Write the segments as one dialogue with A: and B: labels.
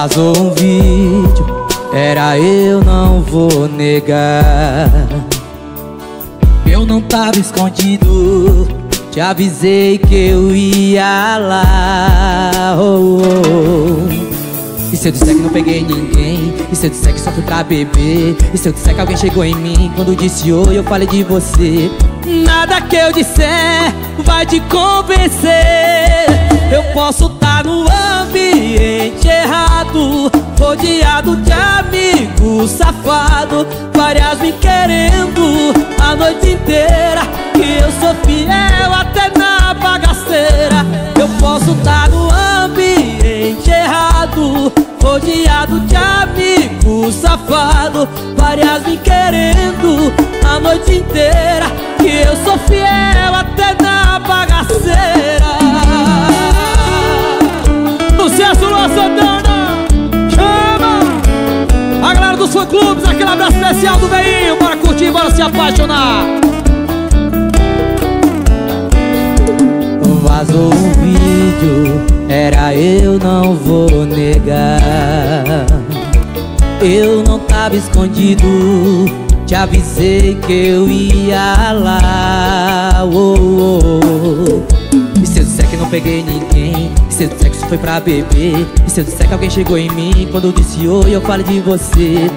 A: Vazou um vídeo, era eu, não vou negar. Eu não tava escondido, te avisei que eu ia lá. Oh, oh. E se eu disser que não peguei ninguém? E se eu disser que só fui pra beber? E se eu disser que alguém chegou em mim quando disse oi, eu falei de você? Nada que eu disser vai te convencer. Eu posso estar tá no ambiente errado, rodeado de amigos safado, várias me querendo a noite inteira. Que eu sou fiel até na bagaceira. Eu posso estar tá no ambiente errado Rodeado de amigos safado Várias me querendo a noite inteira Que eu sou fiel até na bagaceira
B: Sucesso, Lua Santana! Chama! A galera dos fã-clubes, aquele abraço especial do veinho Bora curtir, bora se apaixonar
A: Vazou um vídeo era eu, não vou negar Eu não tava escondido Te avisei que eu ia lá oh, oh. E se eu disser que não peguei ninguém se eu disser que isso foi pra beber E se eu disser que alguém chegou em mim Quando eu disse oi, eu falei de você.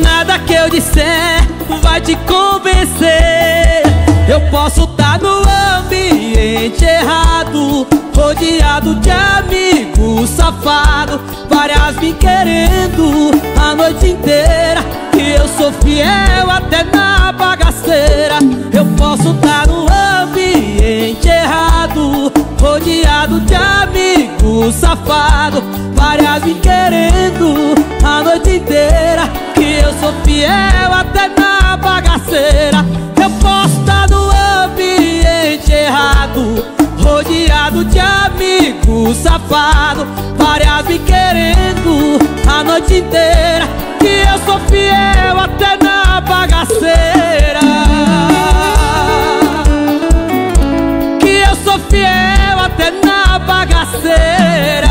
A: Nada que eu disser vai te convencer. Eu posso estar tá no ambiente errado Rodeado de amigos safado Várias me querendo a noite inteira. E eu sou fiel até na bagaceira. Eu posso estar tá no ambiente errado Rodeado de amigos safado Várias me querendo a noite inteira Que eu sou fiel até na bagaceira. Eu posso tá no ambiente errado Rodeado de amigos safado Várias me querendo a noite inteira Que eu sou fiel até na bagaceira fiel até na bagaceira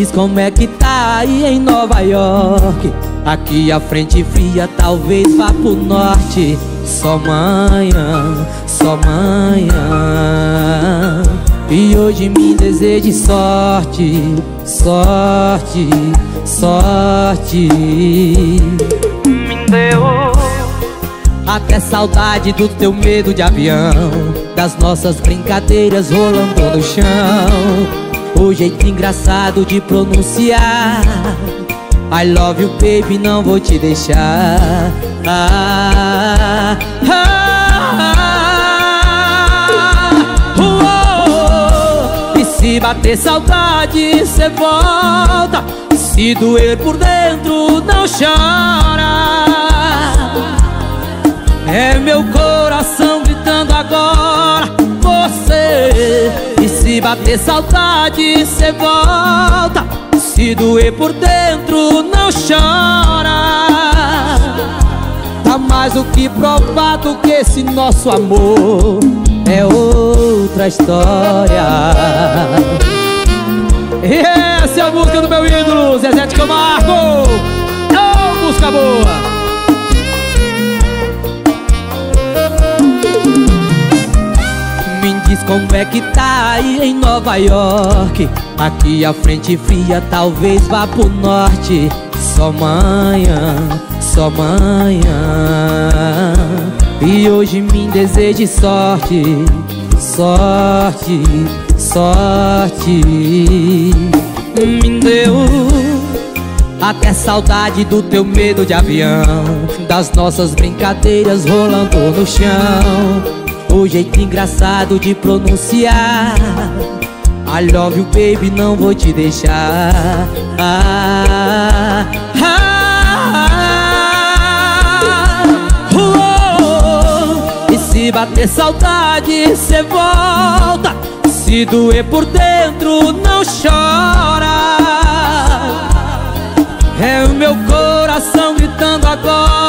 A: diz como é que tá aí em Nova York. Aqui a frente fria, talvez vá pro norte. Só manhã, só manhã. E hoje me deseje sorte, sorte, sorte. Me deu até saudade do teu medo de avião Das nossas brincadeiras rolando no chão o jeito engraçado de pronunciar. I love you baby, não vou te deixar. Ah, ah, oh, oh. E se bater saudade, cê volta. Se doer por dentro, não chora. É meu coração gritando agora. Você se bater saudade, cê volta. Se doer por dentro, não chora. Tá mais do que provado que esse nosso amor É outra história. E essa é a música do meu ídolo, Zezé de Camargo. Oh, música boa diz como é que tá aí em Nova York? Aqui a frente fria, talvez vá pro norte. Só manhã, só manhã. E hoje me deseje sorte, sorte, sorte. Me deu até saudade do teu medo de avião Das nossas brincadeiras rolando no chão o jeito engraçado de pronunciar. I love you baby, não vou te deixar. Ah, ah, ah, bater saudade, cê volta. Se doer por dentro, não chora. É o meu coração gritando agora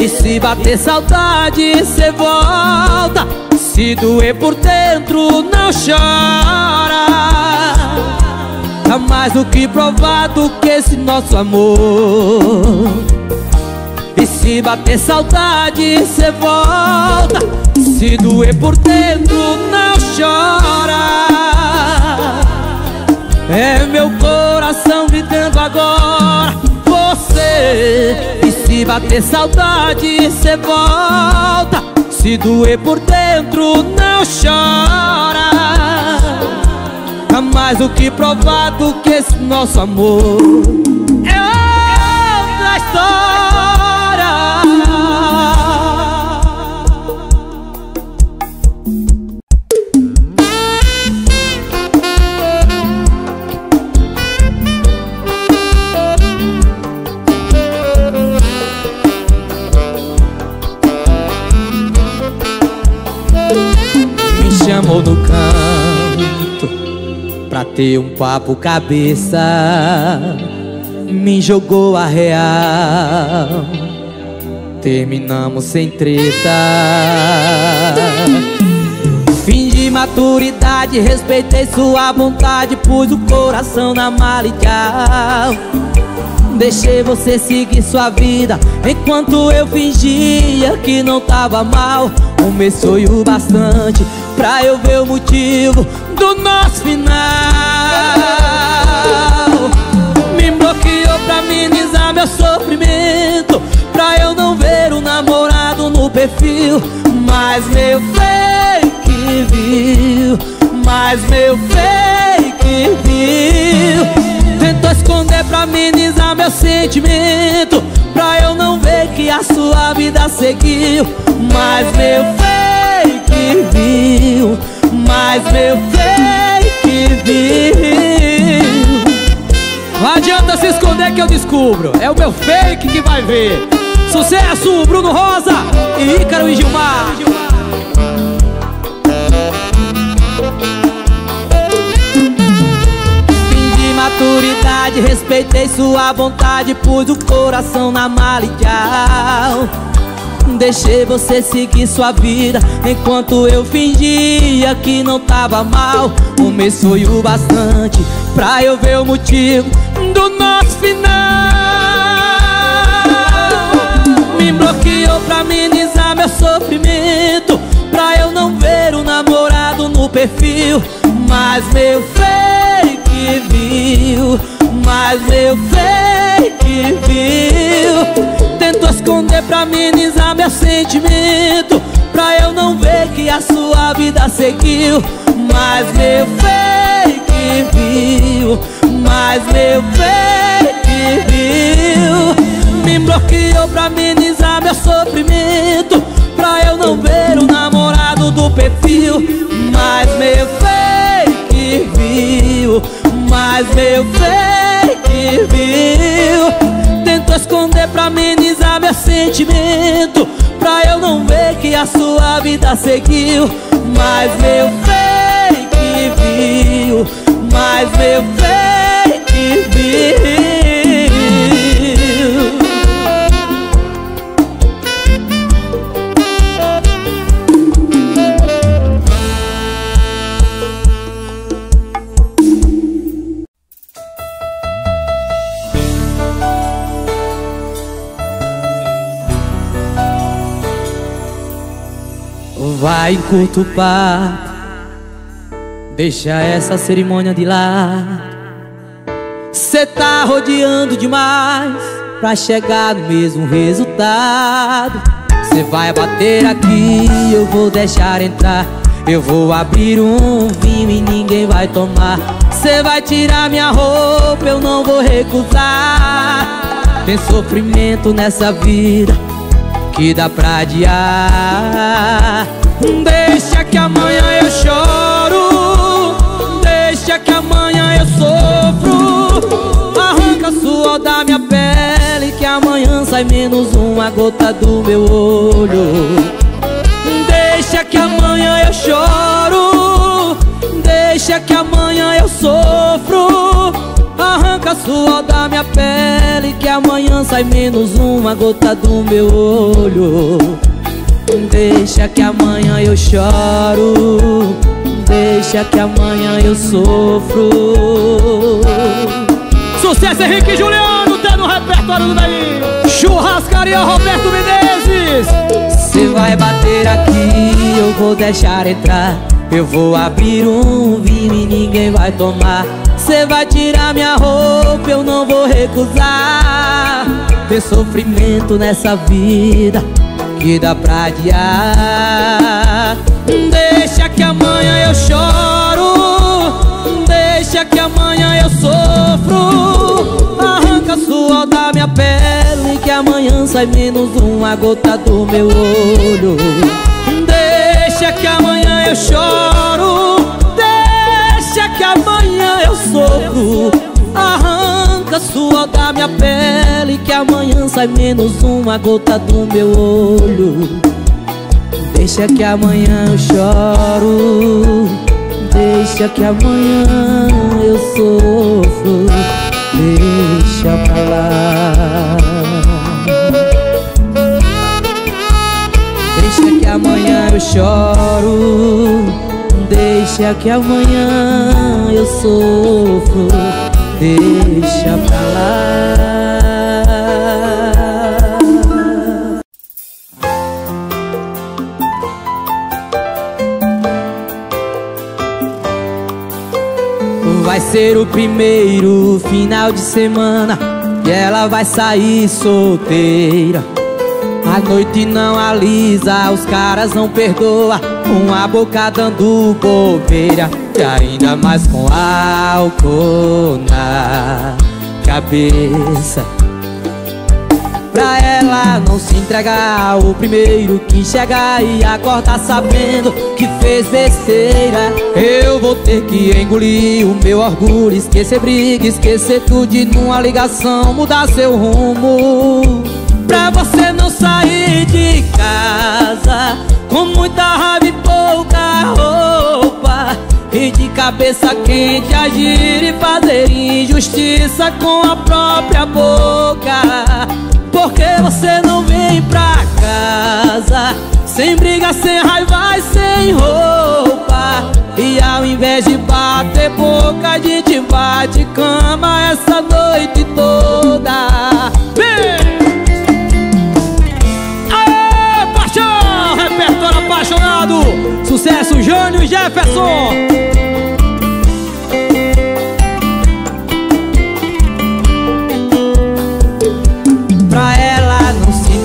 A: E se bater saudade, cê volta. Se doer por dentro, não chora. Tá mais do que provado que esse nosso amor. E se bater saudade, cê volta. Se doer por dentro, não chora. É meu coração gritando agora E se bater saudade, cê volta. Se doer por dentro, não chora. Tá mais do que provado que esse nosso amor É outra história Pra ter um papo cabeça Me jogou a real. Terminamos sem treta. De maturidade Respeitei sua vontade Pus o coração na mala e Deixei você seguir sua vida Enquanto eu fingia que não tava mal. O sonho bastante Pra eu ver o motivo do nosso final. Me bloqueou pra minimizar meu sofrimento Pra eu não ver o namorado no perfil. Mas meu fake viu Mas meu fake viu. Tentou esconder pra amenizar meu sentimento Pra eu não ver que a sua vida seguiu. Mas meu fake viu Mas meu fake viu.
B: Não adianta se esconder que eu descubro É o meu fake que vai ver. Sucesso, Bruno Rosa e Ícaro e Gilmar.
A: Maturidade Respeitei sua vontade Pus o coração na mala Deixei você seguir sua vida. Enquanto eu fingia que não tava mal Começou o bastante Pra eu ver o motivo do nosso final. Me bloqueou pra amenizar meu sofrimento Pra eu não ver o namorado no perfil. Mas meu fake viu Mas meu fake viu Tentou esconder pra amenizar meu sentimento Pra eu não ver que a sua vida seguiu Mas meu fake viu Mas meu fake viu Me bloqueou pra amenizar meu sofrimento Pra eu não ver o namorado do perfil Mas meu fake viu Mas meu fake viu Tentou esconder pra amenizar sentimento Pra eu não ver que a sua vida seguiu. Mas meu fake viu Mas meu fake viu curto papo Deixa essa cerimônia de lá Cê tá rodeando demais Pra chegar no mesmo resultado. Cê vai bater aqui, eu vou deixar entrar. Eu vou abrir um vinho e ninguém vai tomar. Cê vai tirar minha roupa, eu não vou recusar. Tem sofrimento nessa vida que dá pra adiar Deixa que amanhã eu choro. Deixa que amanhã eu sofro. Arranca suor da minha pele Que amanhã sai menos um uma gota do meu olho. Deixa que amanhã eu choro. Deixa que amanhã eu sofro. Arranca suor da minha pele Que amanhã sai menos uma gota do meu olho Deixa que amanhã eu choro. Deixa que amanhã eu sofro.
B: Sucesso Henrique Juliano, tá no repertório do Belinho Churrascaria Roberto Menezes.
A: Cê vai bater aqui, eu vou deixar entrar. Eu vou abrir um vinho e ninguém vai tomar. Cê vai tirar minha roupa, eu não vou recusar. Ter sofrimento nessa vida dá pra adiar. Deixa que amanhã eu choro. Deixa que amanhã eu sofro. Arranca suor da minha pele Que amanhã sai menos uma gota do meu olho. Deixa que amanhã eu choro. Deixa que amanhã eu sofro Arranca suor da minha pele Que amanhã sai menos uma gota do meu olho. Deixa que amanhã eu choro Deixa que amanhã eu sofro Deixa pra lá. Deixa que amanhã eu choro Deixa que amanhã eu sofro deixa pra lá. Vai ser o primeiro final de semana E ela vai sair solteira. A noite não alisa, os caras não perdoa. Uma boca dando bobeira e ainda mais com álcool na cabeça. Pra ela não se entregar O primeiro que chegar e acordar sabendo que fez besteira. Eu vou ter que engolir o meu orgulho Esquecer briga, esquecer tudo e numa ligação Mudar seu rumo. Pra você não sair de casa Com muita raiva e pouca roupa e de cabeça quente agir e fazer injustiça com a própria boca. Porque você não vem pra casa Sem briga, sem raiva e sem roupa. E ao invés de bater boca a gente bate cama essa noite toda
B: Sucesso Jânio Jefferson!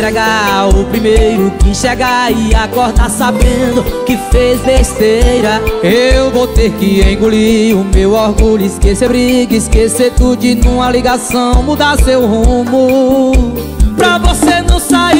A: entregar o primeiro que chegar e acordar sabendo que fez besteira Eu vou ter que engolir o meu orgulho Esquecer briga, esquecer tudo e numa ligação Mudar seu rumo Pra você não sair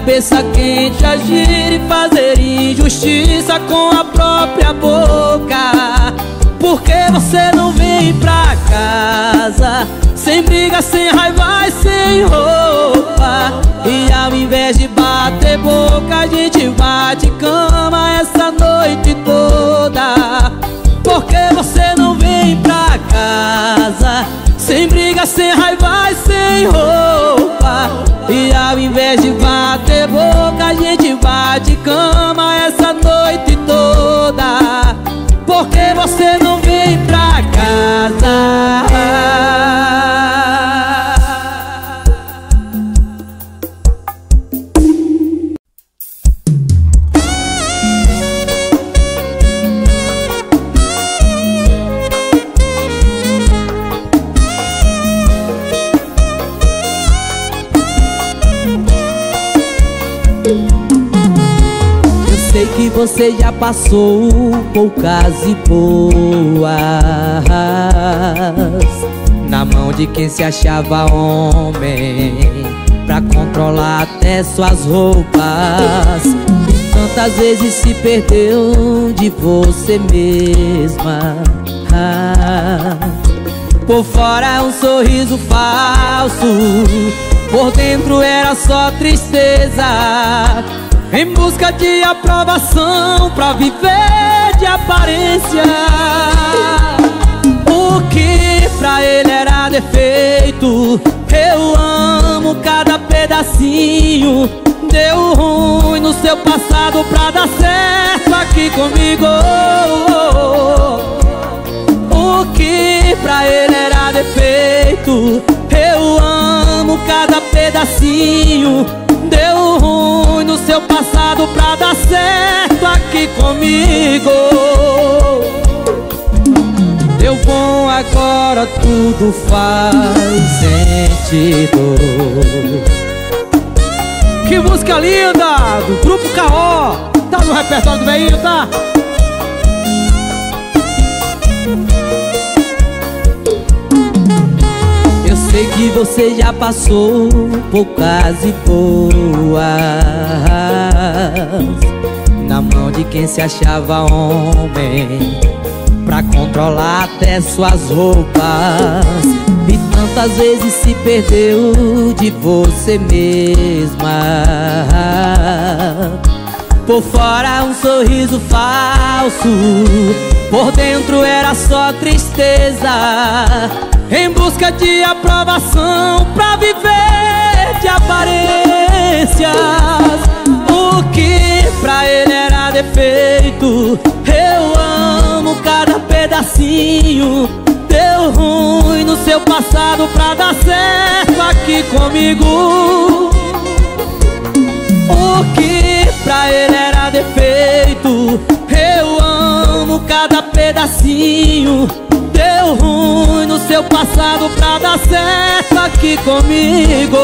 A: cabeça quente agir e fazer injustiça com a própria boca. Porque você não vem pra casa Sem briga, sem raiva e sem roupa. E ao invés de bater boca A gente bate cama essa noite toda. Porque você não vem pra casa Sem briga, sem raiva e sem roupa E ao invés de bater boca A gente bate cama você já passou poucas e boas. Na mão de quem se achava homem Pra controlar até suas roupas. Tantas vezes se perdeu de você mesma. Por fora um sorriso falso Por dentro era só tristeza Em busca de aprovação Pra viver de aparência. O que pra ele era defeito. Eu amo cada pedacinho. Deu ruim no seu passado pra dar certo aqui comigo. O que pra ele era defeito. Eu amo cada pedacinho Deu ruim no seu passado pra dar certo aqui comigo Deu bom, agora tudo faz sentido
B: Que música linda do Grupo K.O. Tá no repertório do veio, tá?
A: Sei que você já passou poucas e boas. Na mão de quem se achava homem Pra controlar até suas roupas. E tantas vezes se perdeu de você mesma. Por fora um sorriso falso Por dentro era só tristeza em busca de aprovação Pra viver de aparências. O que pra ele era defeito? Eu amo cada pedacinho. Deu ruim no seu passado pra dar certo aqui comigo. O que pra ele era defeito? Eu amo cada pedacinho Deu ruim no seu passado pra dar certo aqui comigo.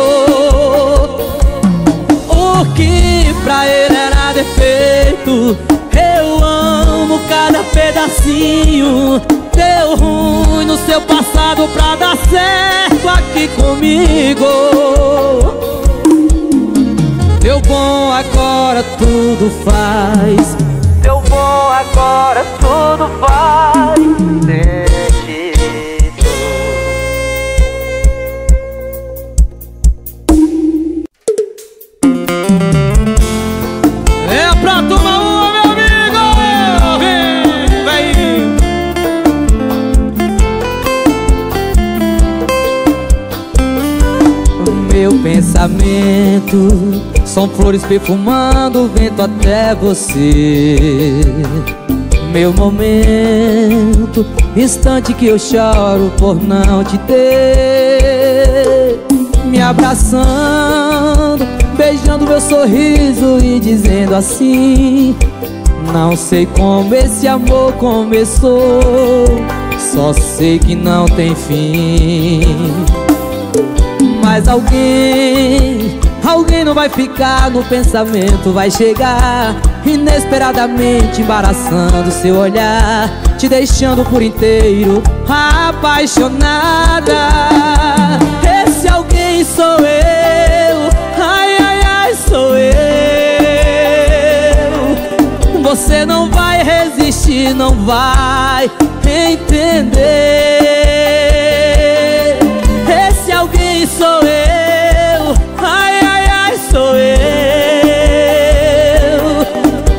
A: O que pra ele era defeito Eu amo cada pedacinho. Deu ruim no seu passado pra dar certo aqui comigo. Deu bom, agora tudo faz. Deu bom, agora tudo faz pensamento. São flores perfumando o vento até você. Meu momento Instante que eu choro por não te ter. Me abraçando Beijando meu sorriso e dizendo assim Não sei como esse amor começou Só sei que não tem fim mas alguém Alguém não vai ficar no pensamento Vai chegar inesperadamente Embaraçando seu olhar Te deixando por inteiro Apaixonada. Esse alguém sou eu Ai, ai, ai, sou eu. Você não vai resistir, não vai entender sou eu, ai, ai, ai, sou eu.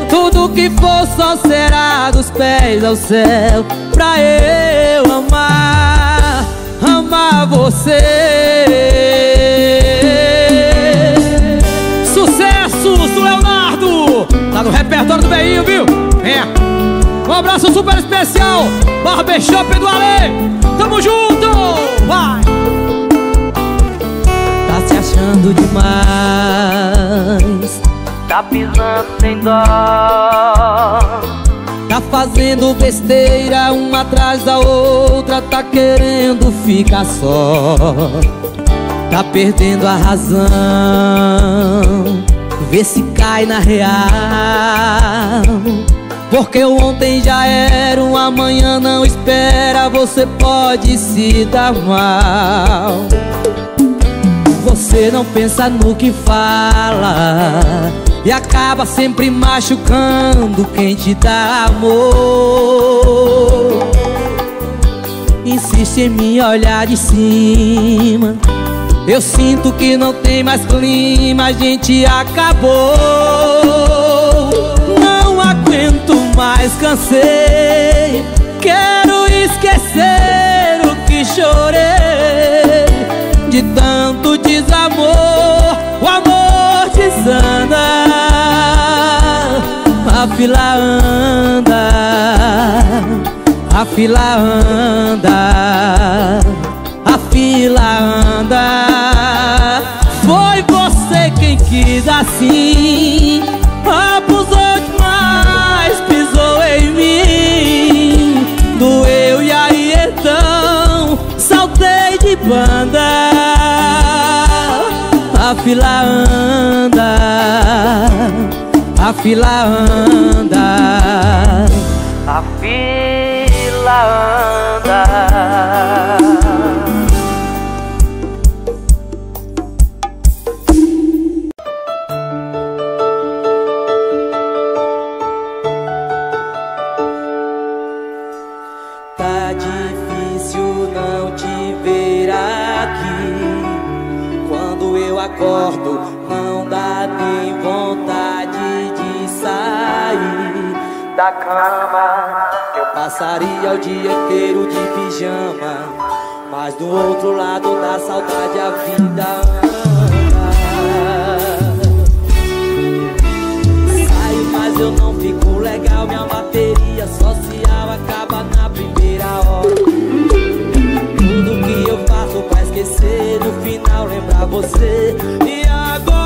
A: Tudo que for só será dos pés ao céu Pra eu amar, amar você.
B: Sucesso do Leonardo. Tá no repertório do Beinho, viu? Venha. Um abraço super especial. Barbershop do Ale. Tamo junto, vai!
A: Achando demais.
C: Tá pisando sem dó.
A: Tá fazendo besteira uma atrás da outra Tá querendo ficar só. Tá perdendo a razão Vê se cai na real. Porque o ontem já era, um amanhã não espera Você pode se dar mal você não pensa no que fala E acaba sempre machucando quem te dá amor. Insiste em me olhar de cima. Eu sinto que não tem mais clima, a gente acabou. Não aguento mais, cansei. Quero esquecer o que chorei De tanto desamor, o amor desanda A fila anda a fila anda, a fila anda. Foi você quem quis assim, fila anda, a fila anda.
C: A fila anda
A: o dia inteiro de pijama Mas do outro lado da saudade a vida anda Saio, mas eu não fico legal Minha bateria social acaba na primeira hora. Tudo que eu faço pra esquecer No final lembrar você. E agora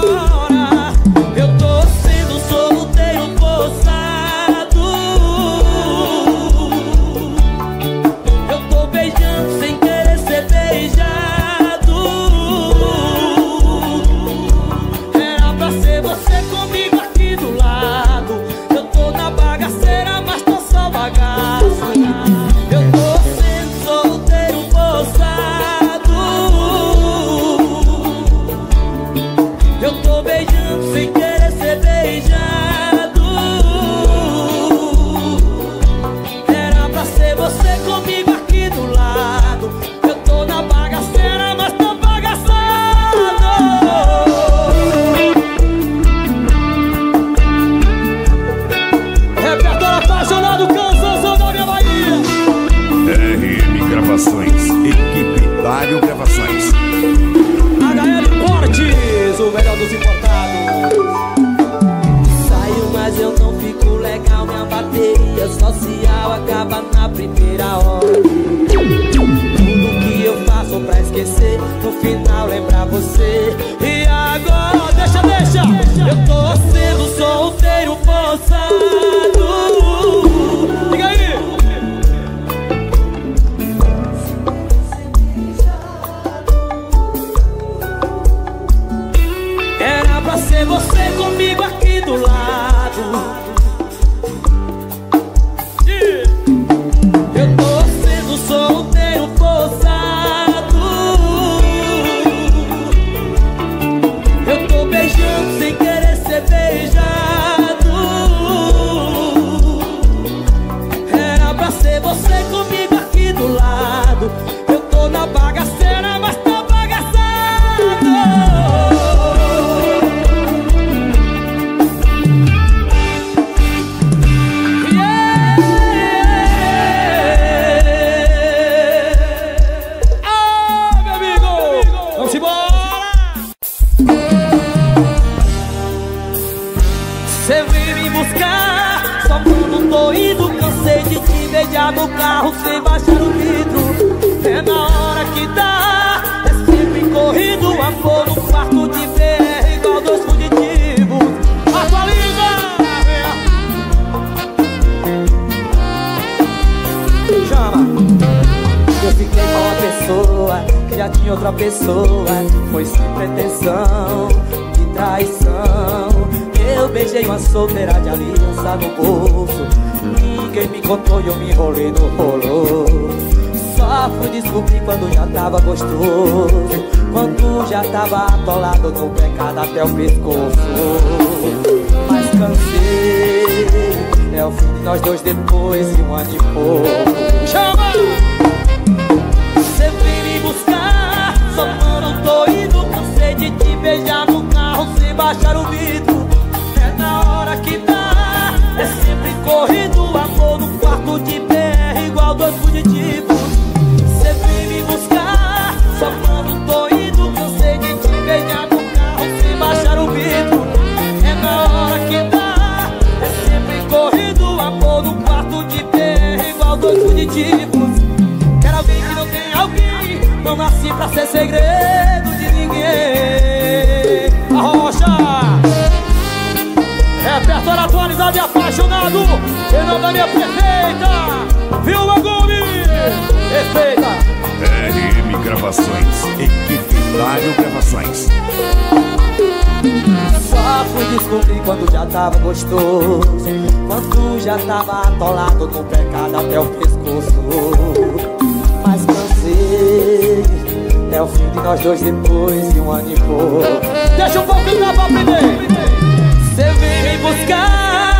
A: no carro sem baixar o vidro. É na hora que dá, é sempre corrido Amor no quarto de BR igual dois fugitivos.
B: Atualiza.
A: Chama! Eu fiquei com uma pessoa que já tinha outra pessoa. Foi sem pretensão de traição. Eu beijei uma solteira de aliança no bolso Ninguém me contou e eu me enrolei no rolo. Só fui descobrir quando já tava gostoso. Quando já tava atolado no pecado até o pescoço. Mas cansei É o fim de nós dois depois de um ano e pouco.
B: Chama.
A: Cê vem me buscar Só mano, tô indo Cansei de te beijar no carro Sem baixar o vidro. É na hora que É sempre corrido Amor no quarto de BR Igual dois fugitivos. Vem me buscar Só mano, tô indo Cansei de te beijar no carro Sem baixar o vidro. É na hora que dá É sempre corrido Amor no quarto de BR Igual dois fugitivos. Quero alguém que não tem alguém Não nasci pra ser segredo de ninguém.
B: A rocha Repertório atualizado e apaixonado Em nome da minha perfeita Vilma Gomes. Perfeita
D: RM Gravações, equipe Dário Gravações.
A: Só fui descobrir quando já tava gostoso Quando já tava atolado no pecado até o pescoço. Mas cansei É o fim de nós dois depois de um ano e pouco.
B: Deixa um pouquinho lá pra aprender.
A: Cê vem me buscar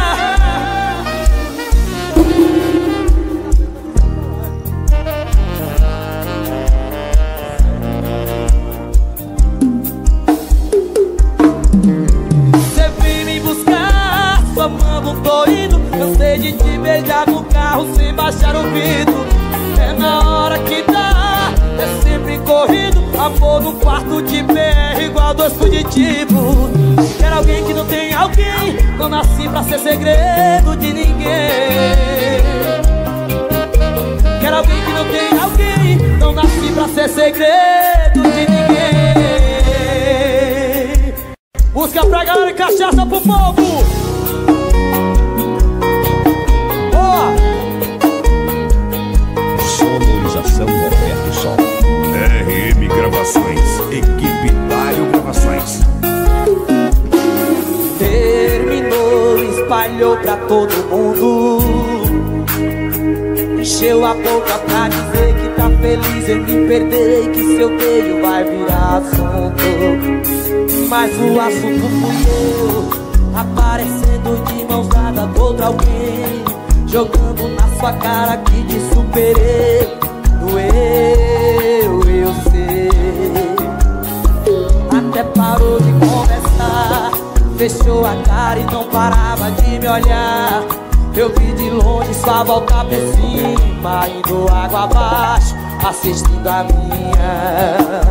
A: de te beijar no carro Sem baixar o vidro. É na hora que dá É sempre corrido. Amor no quarto de BR Igual dois fugitivos. Quero alguém que não tem alguém Não nasci pra ser segredo de ninguém. Quero alguém que não tem alguém Não nasci pra ser segredo de ninguém.
B: Música pra galera e cachaça pro povo
D: Gravações, equipe Dário Gravações.
A: Terminou, espalhou pra todo mundo. Encheu a boca pra dizer que tá feliz em me perder E que seu beijo vai virar assunto. Mas o assunto fui eu Aparecendo de mãos dadas contra alguém. Jogando na sua cara que te superei Doeu, parou de conversar Fechou a cara e não parava de me olhar. Eu vi de longe sua volta por cima Indo água abaixo, assistindo a minha.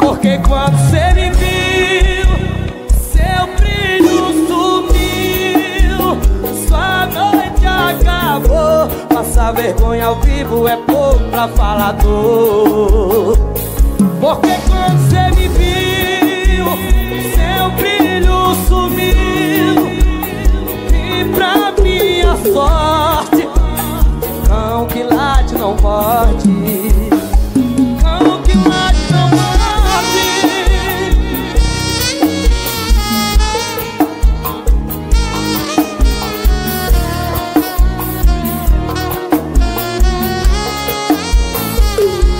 A: Porque quando cê me viu Seu brilho sumiu. Sua noite acabou Passar vergonha ao vivo é pouco pra falador porque quando cê me viu, seu brilho sumiu. E pra minha sorte, cão que late não morde. Cão que late não morde.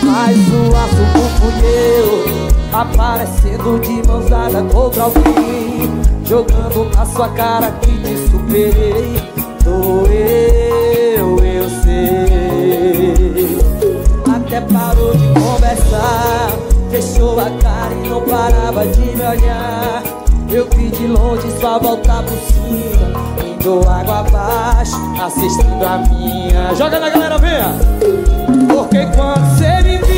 A: Mas o assunto fui eu Aparecendo de mãos dadas contra alguém Jogando na sua cara que te superei. Doeu, eu sei. Até parou de conversar Fechou a cara e não parava de me olhar. Eu vi de longe sua volta por cima Indo água abaixo, assistindo a minha.
B: Joga na galera, venha!
A: Porque quando cê me viu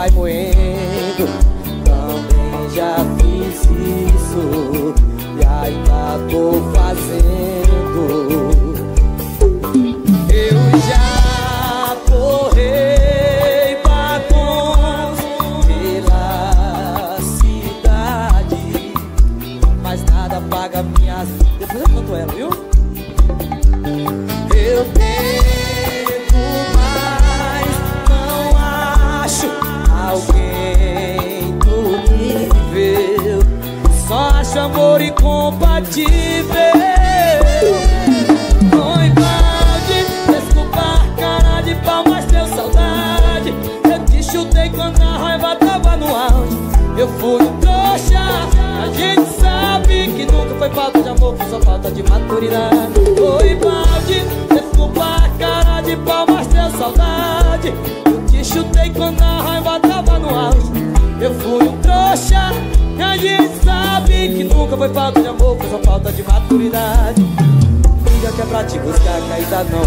A: sai moendo. Também já fiz isso. falta de maturidade. Filha que é pra te buscar, caída não.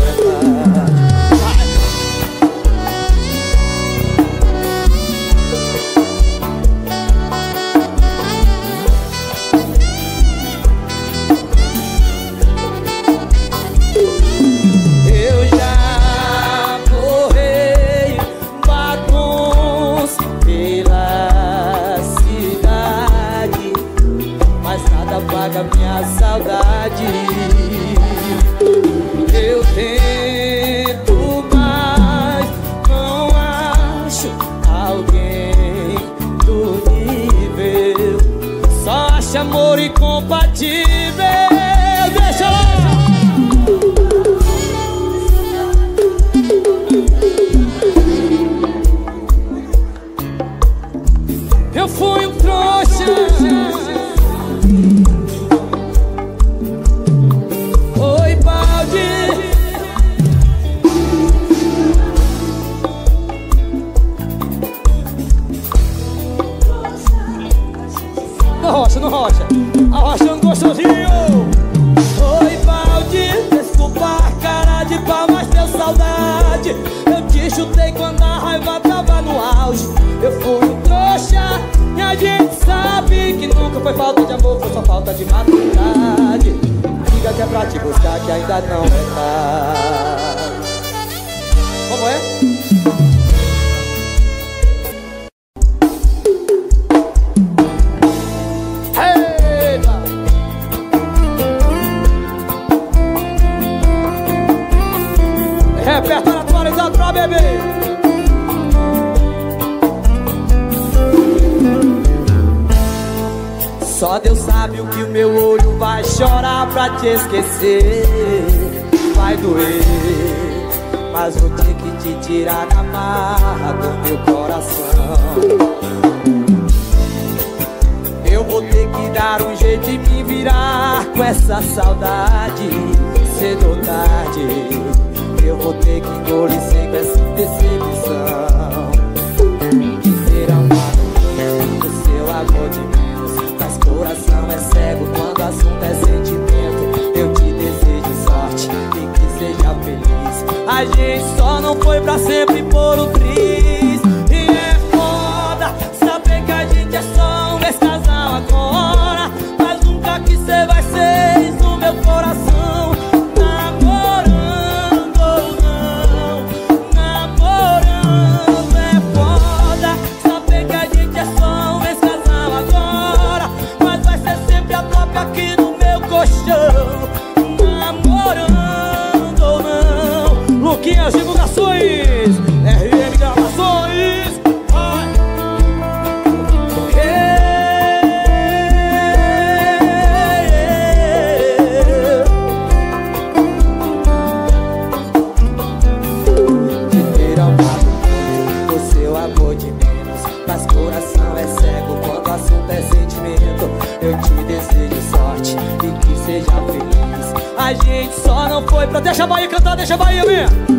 A: Só Deus sabe o que o meu olho vai chorar pra te esquecer. Vai doer, mas vou ter que te tirar da marra do meu coração. Eu vou ter que dar um jeito de me virar com essa saudade, cedo ou tarde eu vou ter que engolir com essa decepção. Que ser amado, o seu amor de menos? Mas coração é cego quando o assunto é sentimento. Eu te desejo sorte e que seja feliz. A gente só não foi pra sempre por um triz
B: Deixa a Bahia cantar, deixa a Bahia,
A: ver.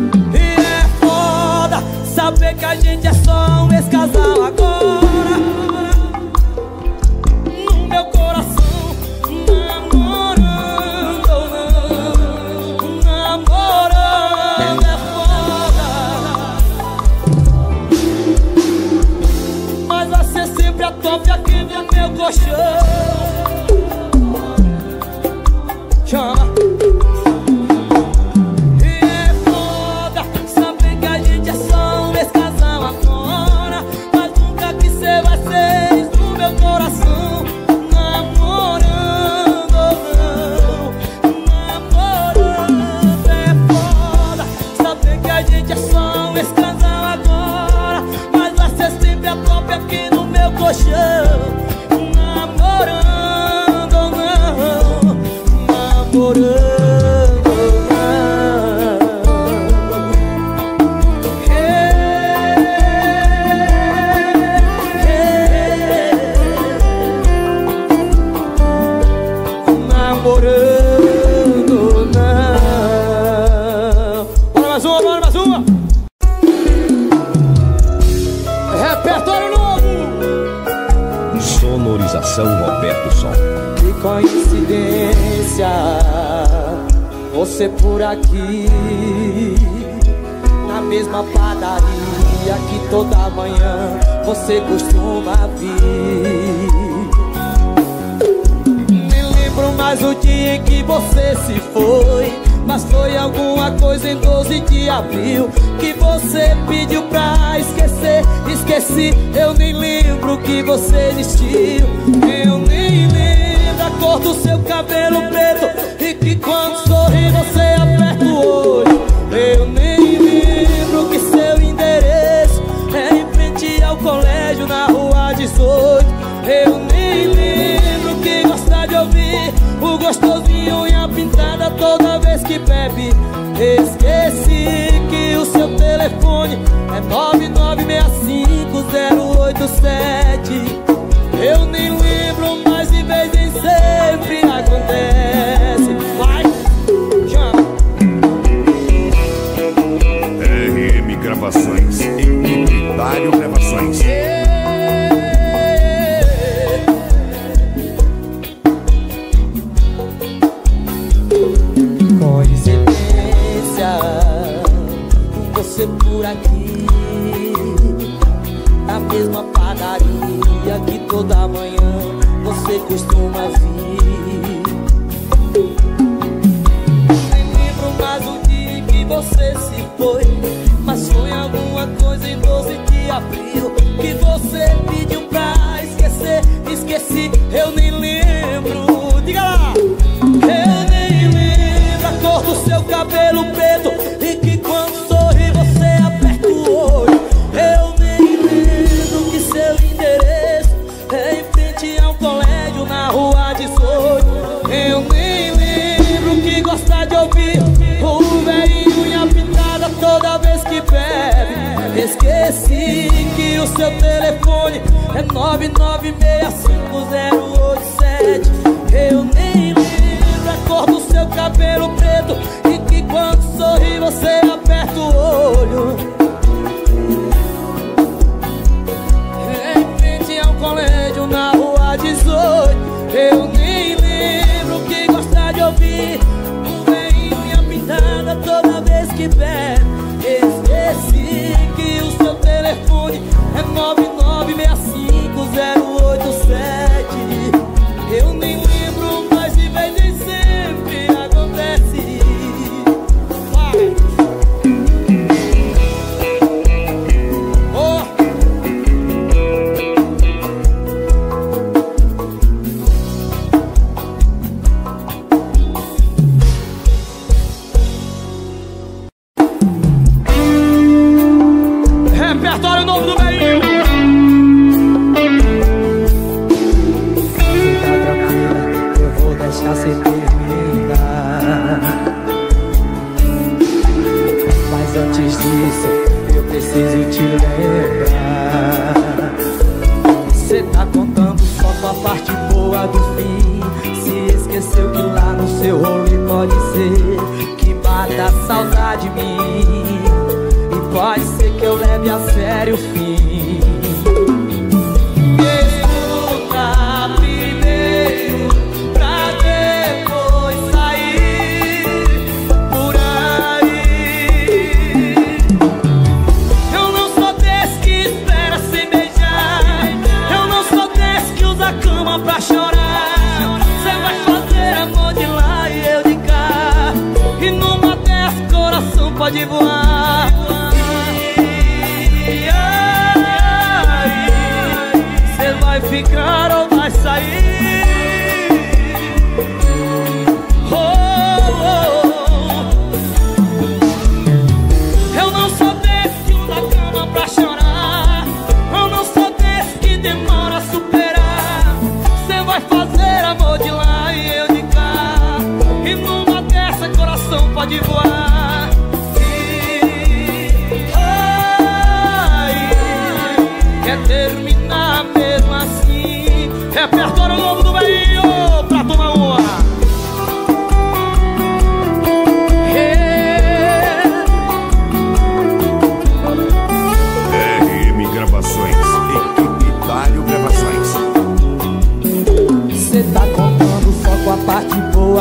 A: Você por aqui, na mesma padaria que toda manhã você costuma vir. Nem lembro mais o dia em que você se foi, mas foi alguma coisa em 12 de abril que você pediu pra esquecer. Esqueci, eu nem lembro que você existiu, eu nem lembro a cor do seu cabelo preto e que quando sorri você aperta o olho. Eu nem lembro que seu endereço é em frente ao colégio na rua 18. Eu nem lembro que gosta de ouvir o gostosinho unha pintada toda vez que bebe. Esqueci que o seu telefone é 9965-087. Eu nem lembro, mas de vez em sempre acontece. Você por aqui, na mesma padaria que toda manhã você costuma vir. Nem lembro mais o dia em que você se foi, mas foi alguma coisa em 12 de abril que você pediu pra esquecer. Esqueci, eu nem lembro. Diga lá! Eu nem lembro a cor do seu cabelo preto seu telefone é 9965087 Eu nem lembro a cor do seu cabelo preto E que quando sorri você aperta o olho. Em frente ao colégio na rua 18 Eu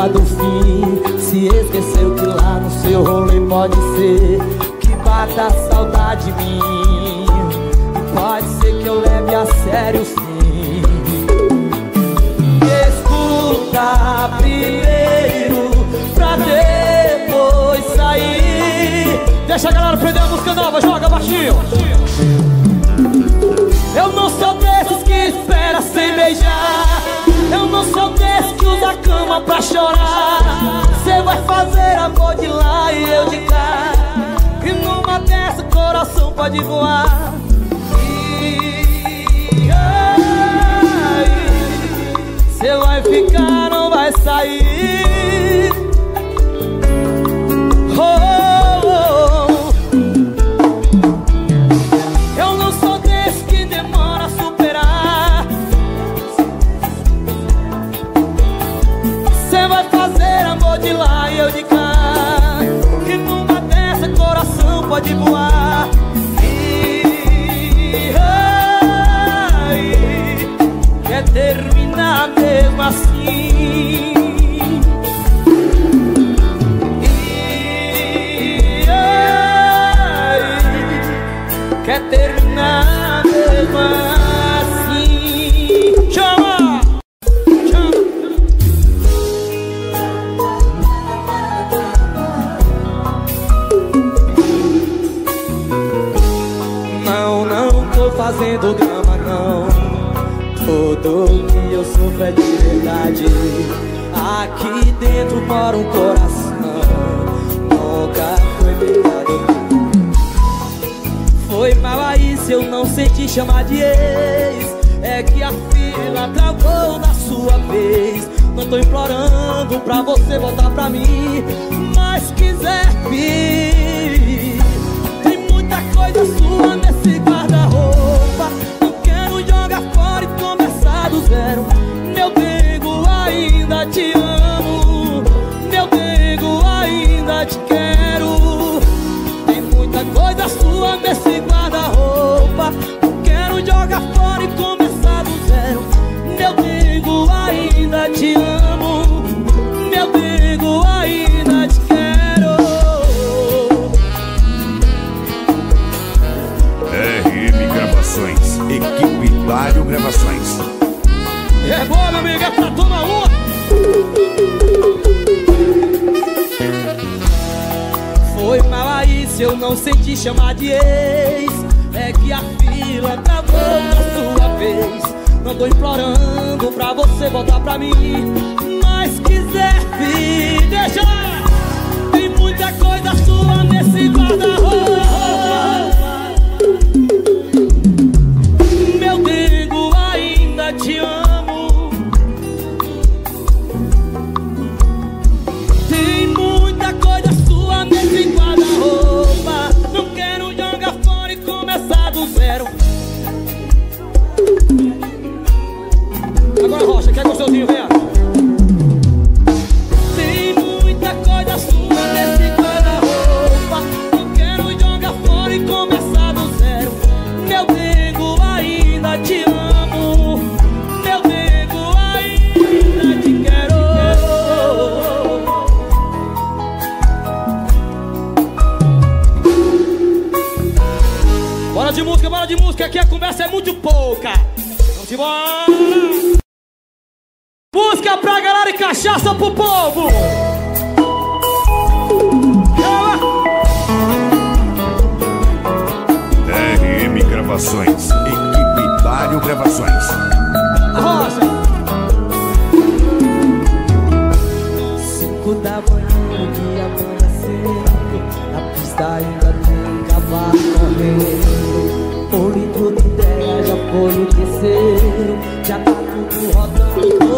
A: do fim. Se esqueceu que lá no seu rolê pode ser Que bata saudade em mim. Pode ser que eu leve a sério sim. Escuta primeiro Pra depois sair.
E: Deixa a galera prender a música nova, joga baixinho.
A: Eu não sou desses que espera sem beijar Eu não sou desses que usa cama pra chorar. Cê vai fazer amor de lá e eu de cá. E numa dessa o coração pode voar. E aí, Cê vai ficar, não vai sair Não quero jogar fora e começar do zero Meu amigo, ainda te amo Meu amigo, ainda te quero
D: RM Gravações. Equipe Dário Gravações.
E: É boa, meu amigo, é pra tomar uma.
A: Foi mal aí se eu não senti chamar de ex que a fila travou na sua vez. Não tô implorando pra você voltar pra mim Mas quiser vir, deixa. Tem muita coisa sua nesse guarda-roupa
E: Bora de música, bora de música, aqui a conversa é muito pouca. Vamos embora. Música pra galera e cachaça pro povo.
D: RM Gravações. Equipe Dário Gravações.
E: Rocha.
A: Cinco da manhã, o dia amanhecendo Na pista ainda tem cavalo correndo Um litro de ideia já foi o terceiro Já tá tudo rodando,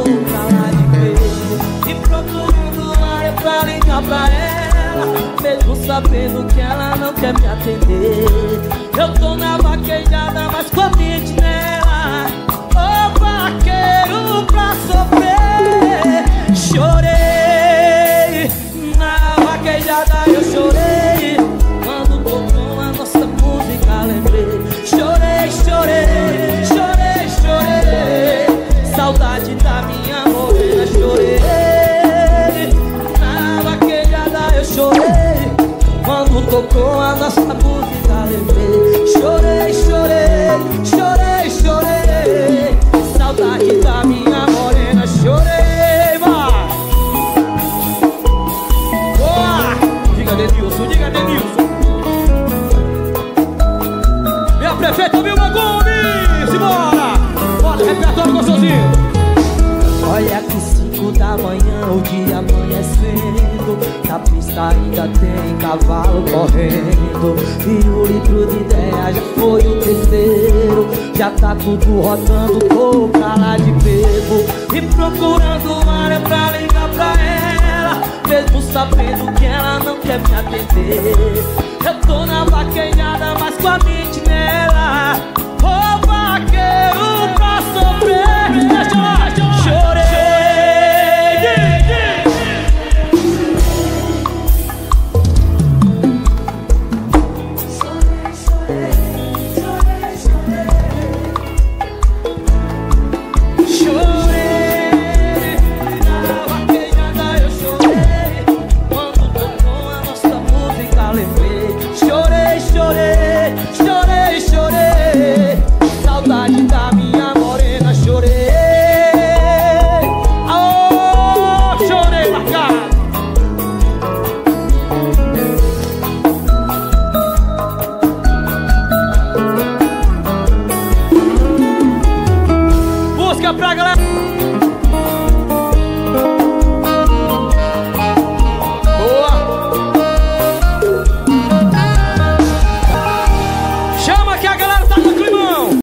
A: E procurando área pra ligar pra ela. Mesmo sabendo que ela não quer me atender. Eu tô na vaquejada, mas com a mente nela. Ô vaqueiro pra sofrer. Chorei Na vaquejada eu chorei Tocou a nossa música lembrei Chorei, chorei, chorei, chorei. Saudade da minha morena, chorei, vai. Boa! Diga Denilson, diga Denilson. Minha prefeita Vilma Gomes, simbora! Bora, repertório gostosinho. Olha da manhã, o dia amanhecendo Na pista ainda tem cavalo correndo. E o litro de ideia já foi o terceiro Já tá tudo rodando, tô lá de bebo. E procurando área pra ligar pra ela Mesmo sabendo que ela não quer me atender. Eu tô na vaquejada, mas com a mente nela